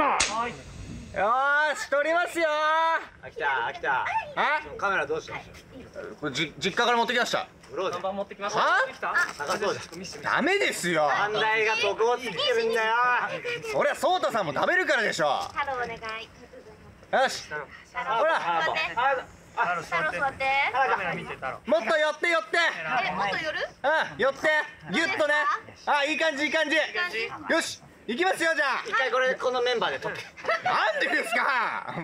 した。よーし撮りますよ飽きた飽きた。あ？カメラどうしましこれじ実家から持ってきました。看板持ってきました。は？高そうダメですよ。反対が得をつけてるんだよ。さんも食べるからでしょ。太郎お願い。よし。ほら座ってタロ太郎座って。カメラ見て。タロもっと寄って寄って。えもっと寄る？うん寄って。ギュッとね。あいい感じいい感じ。感じ。よし行きますよじゃ一回これこのメンバーで撮って。あなんでですか